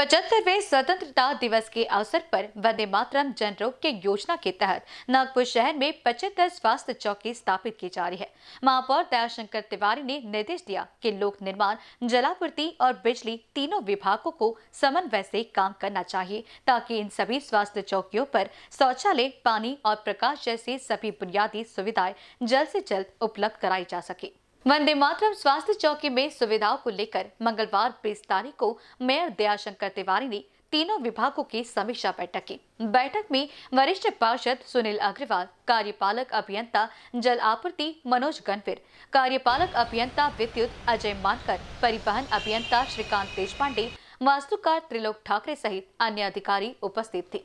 पचहत्तरवे स्वतंत्रता दिवस के अवसर पर वंदे मातरम जन रोग के योजना के तहत नागपुर शहर में पचहत्तर स्वास्थ्य चौकी स्थापित की जा रही है। महापौर दयाशंकर तिवारी ने निर्देश दिया कि लोक निर्माण, जलापूर्ति और बिजली तीनों विभागों को समन्वय से काम करना चाहिए ताकि इन सभी स्वास्थ्य चौकियों पर शौचालय, पानी और प्रकाश जैसी सभी बुनियादी सुविधाएँ जल्द से जल्द उपलब्ध कराई जा सके। वंदे मातरम स्वास्थ्य चौकी में सुविधाओं को लेकर मंगलवार बीस तारीख को मेयर दयाशंकर तिवारी ने तीनों विभागों की समीक्षा बैठक की। बैठक में वरिष्ठ पार्षद सुनील अग्रवाल, कार्यपालक अभियंता जल आपूर्ति मनोज गणवीर कार्यपालक अभियंता विद्युत अजय मानकर, परिवहन अभियंता श्रीकांत देशपांडे, वास्तुकार त्रिलोक ठाकरे सहित अन्य अधिकारी उपस्थित थे।